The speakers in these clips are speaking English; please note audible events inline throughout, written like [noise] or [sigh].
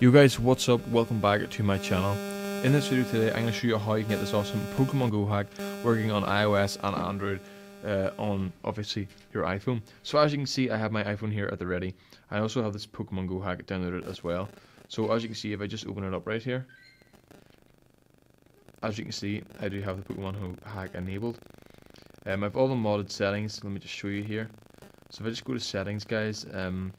You guys, what's up? Welcome back to my channel. In this video today, I'm going to show you how you can get this awesome Pokemon Go hack working on iOS and Android uh, on, obviously, your iPhone. So as you can see, I have my iPhone here at the ready. I also have this Pokemon Go hack downloaded as well. So as you can see, if I just open it up right here, as you can see, I do have the Pokemon Go hack enabled. Um, I have all the modded settings, let me just show you here. So if I just go to settings, guys, um,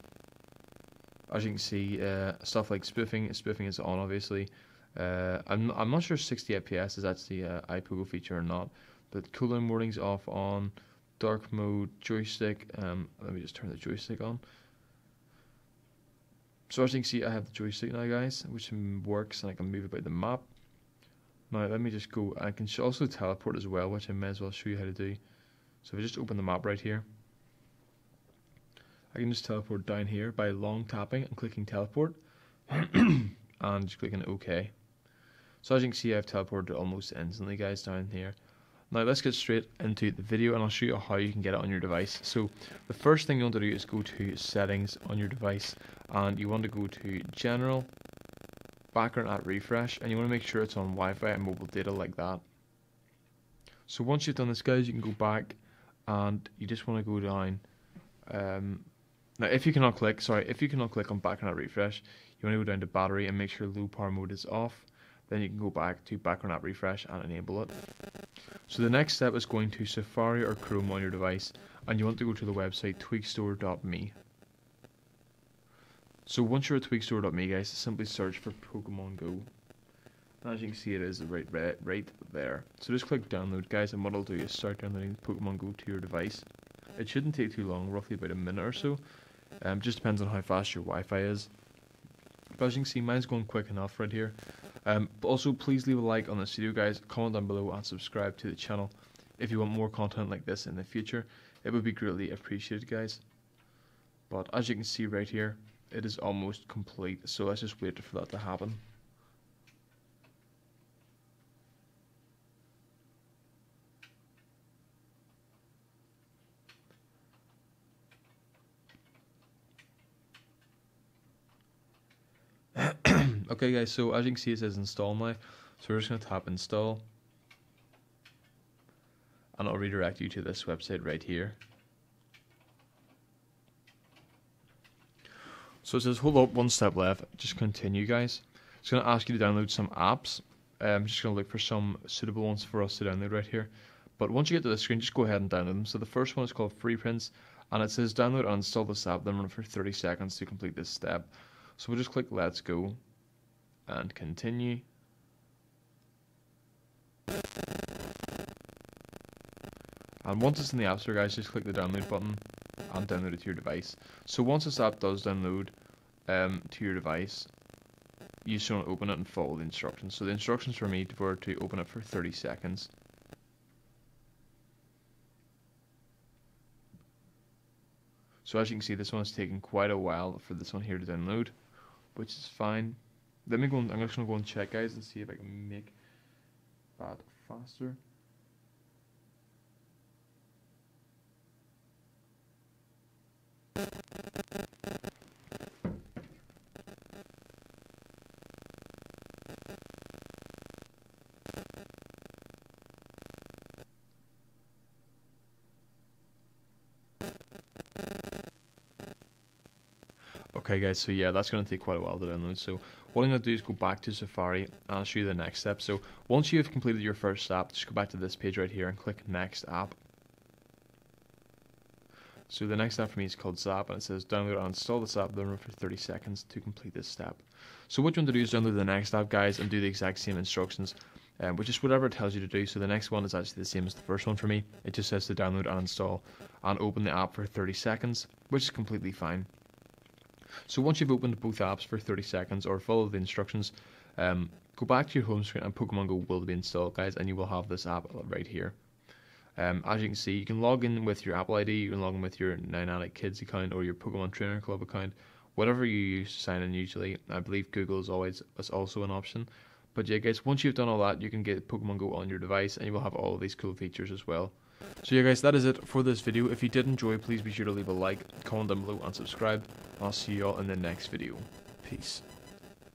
as you can see, uh, stuff like spoofing, spoofing is on obviously. Uh, I'm I'm not sure 60 FPS is actually a iPogo feature or not, but cooldown warnings off on, dark mode, joystick. Um, let me just turn the joystick on. So as you can see, I have the joystick now, guys, which works, and I can move about the map. Now let me just go. I can also teleport as well, which I may as well show you how to do. So if I just open the map right here. I can just teleport down here by long tapping and clicking teleport [coughs] and just clicking OK. So as you can see I've teleported almost instantly guys down here. Now let's get straight into the video and I'll show you how you can get it on your device. So the first thing you want to do is go to settings on your device and you want to go to general, background app refresh and you want to make sure it's on Wi-Fi and mobile data like that. So once you've done this guys you can go back and you just want to go down um, now, if you cannot click, sorry, if you cannot click on background app refresh, you want to go down to battery and make sure low power mode is off. Then you can go back to background app refresh and enable it. So the next step is going to Safari or Chrome on your device, and you want to go to the website tweakstore.me. So once you're at tweakstore.me, guys, simply search for Pokemon Go. As you can see, it is right, right, right there. So just click download, guys, and what I'll do is start downloading Pokemon Go to your device. It shouldn't take too long, roughly about a minute or so. Um, just depends on how fast your Wi-Fi is. But as you can see, mine's going quick enough right here. Um, also, please leave a like on this video, guys. Comment down below and subscribe to the channel if you want more content like this in the future. It would be greatly appreciated, guys. But as you can see right here, it is almost complete. So let's just wait for that to happen. Okay guys, so as you can see it says install now. So we're just going to tap install. And it'll redirect you to this website right here. So it says hold up one step left, just continue guys. It's going to ask you to download some apps. I'm just going to look for some suitable ones for us to download right here. But once you get to the screen, just go ahead and download them. So the first one is called Freeprints, and it says download and install this app, then run for 30 seconds to complete this step. So we'll just click let's go and continue. And once it's in the App Store, guys, just click the download button and download it to your device. So once this app does download um, to your device, you just want to open it and follow the instructions. So the instructions for me were to open it for 30 seconds. So as you can see, this one is taking quite a while for this one here to download, which is fine. Let me go. I'm just gonna go and check, guys, and see if I can make that faster. Okay guys, so yeah, that's going to take quite a while to download. So what I'm going to do is go back to Safari and I'll show you the next step. So once you've completed your first app, just go back to this page right here and click next app. So the next app for me is called Zap and it says download and install this app, then run for 30 seconds to complete this step. So what you want to do is download the next app guys and do the exact same instructions, um, which is whatever it tells you to do. So the next one is actually the same as the first one for me. It just says to download and install and open the app for 30 seconds, which is completely fine. So once you've opened both apps for 30 seconds or follow the instructions, um, go back to your home screen and Pokemon Go will be installed, guys, and you will have this app right here. Um, as you can see, you can log in with your Apple ID, you can log in with your Niantic Kids account or your Pokemon Trainer Club account, whatever you use to sign in usually. I believe Google is always is also an option. But yeah, guys, once you've done all that, you can get Pokemon Go on your device, and you will have all these cool features as well. So yeah guys, that is it for this video. If you did enjoy, please be sure to leave a like, comment down below and subscribe. I'll see you all in the next video. Peace.